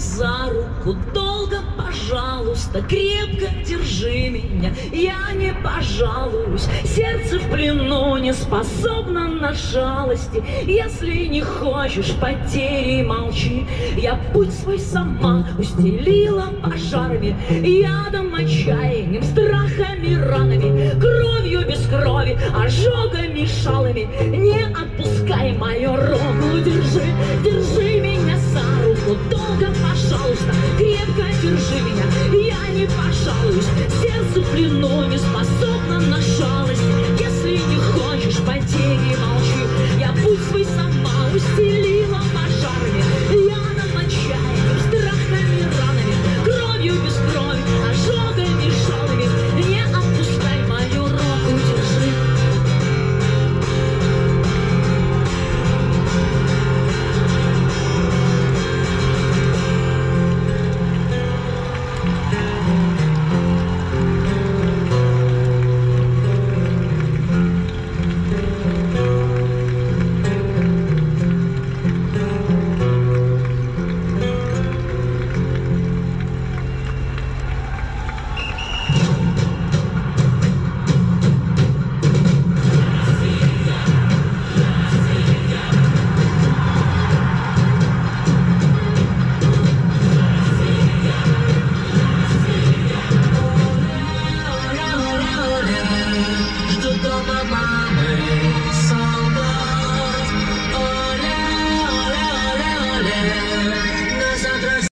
за руку долго, пожалуйста, крепко держи меня, я не пожалуюсь. Сердце в плену не способно на жалости, если не хочешь потери, молчи. Я путь свой сама устелила пожарами, ядом, отчаянием, страхами, ранами, кровью без крови, ожогами, шалами. Не отпускай мою руку, держи, держи пожалуйста, крепко держи меня, Soldat.